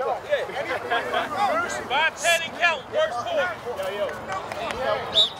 First, five, ten, and count. Works four. Yo.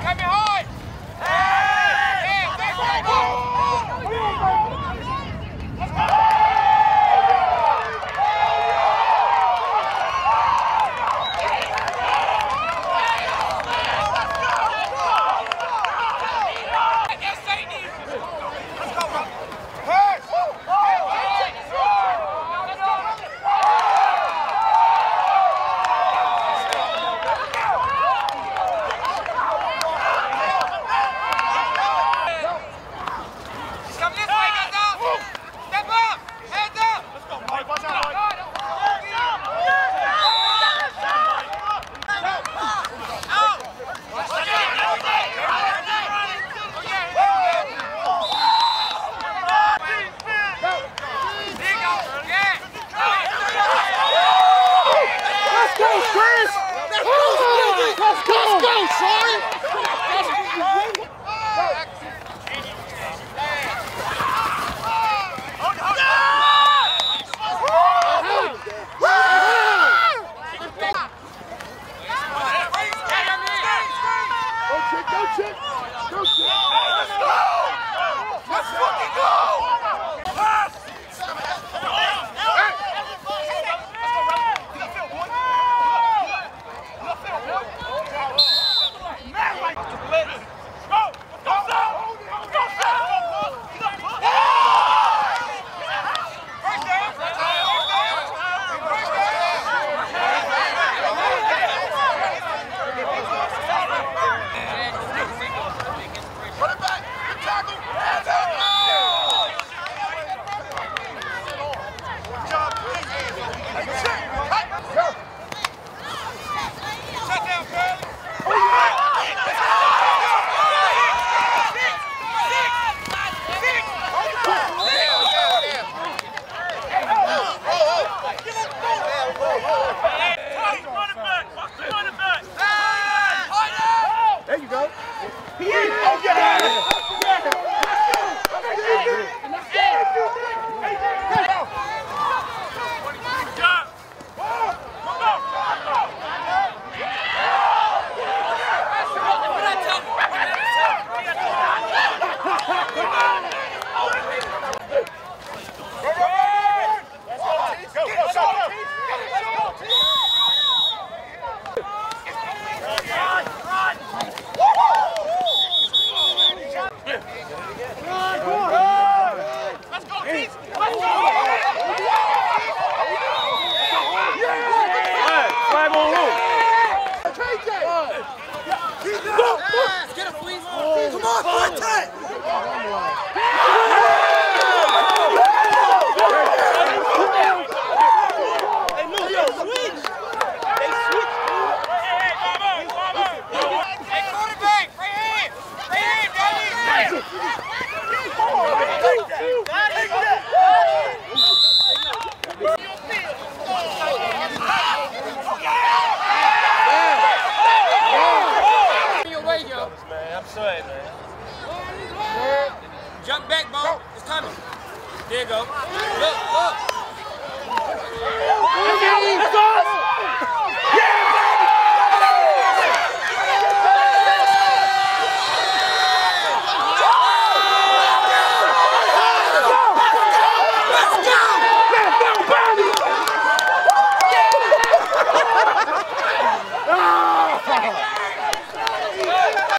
Caminhão! Get him, please. Come on, Fuente!